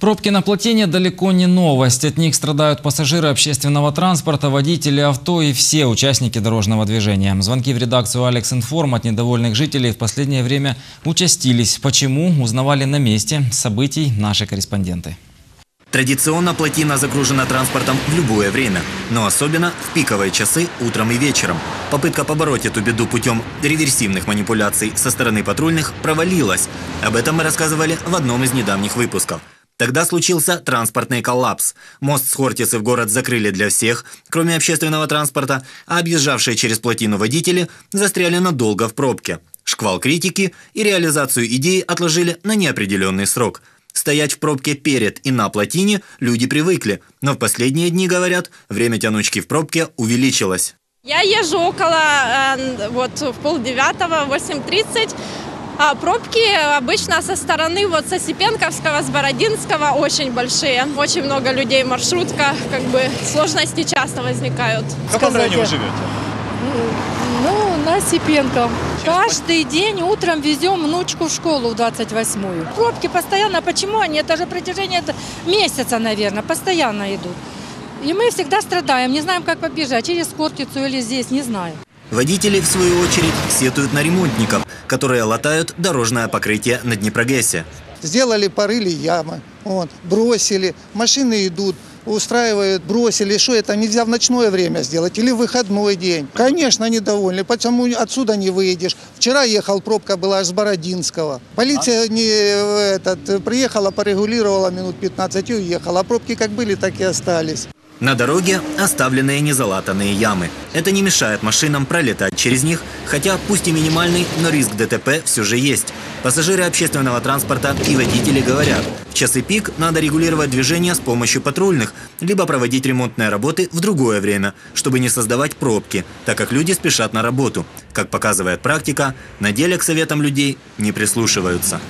Пробки на плотине далеко не новость. От них страдают пассажиры общественного транспорта, водители авто и все участники дорожного движения. Звонки в редакцию «Алекс Информ» от недовольных жителей в последнее время участились. Почему? Узнавали на месте событий наши корреспонденты. Традиционно плотина загружена транспортом в любое время, но особенно в пиковые часы утром и вечером. Попытка побороть эту беду путем реверсивных манипуляций со стороны патрульных провалилась. Об этом мы рассказывали в одном из недавних выпусков. Тогда случился транспортный коллапс. Мост с Хортицы в город закрыли для всех, кроме общественного транспорта, а объезжавшие через плотину водители застряли надолго в пробке. Шквал критики и реализацию идеи отложили на неопределенный срок. Стоять в пробке перед и на плотине люди привыкли, но в последние дни, говорят, время тянучки в пробке увеличилось. Я езжу около э, вот в полдевятого, 8.30. А пробки обычно со стороны вот со Сипенковского, с Бородинского очень большие. Очень много людей, маршрутка, как бы сложности часто возникают. В каком районе вы живете? Ну, на Сипенко. Каждый день утром везем внучку в школу в 28-ю. Пробки постоянно. Почему они? Это же протяжение месяца, наверное, постоянно идут. И мы всегда страдаем, не знаем, как побежать, через Кортицу или здесь, не знаю. Водители, в свою очередь, сетуют на ремонтников, которые латают дорожное покрытие на Днепрогрессе. Сделали, порыли ямы, вот, бросили, машины идут, устраивают, бросили, что это нельзя в ночное время сделать или в выходной день. Конечно, недовольны, почему отсюда не выйдешь. Вчера ехал, пробка была аж с Бородинского. Полиция не, этот, приехала, порегулировала минут 15 и уехала. А пробки как были, так и остались. На дороге оставленные незалатанные ямы. Это не мешает машинам пролетать через них, хотя пусть и минимальный, но риск ДТП все же есть. Пассажиры общественного транспорта и водители говорят, в часы пик надо регулировать движение с помощью патрульных, либо проводить ремонтные работы в другое время, чтобы не создавать пробки, так как люди спешат на работу. Как показывает практика, на деле к советам людей не прислушиваются.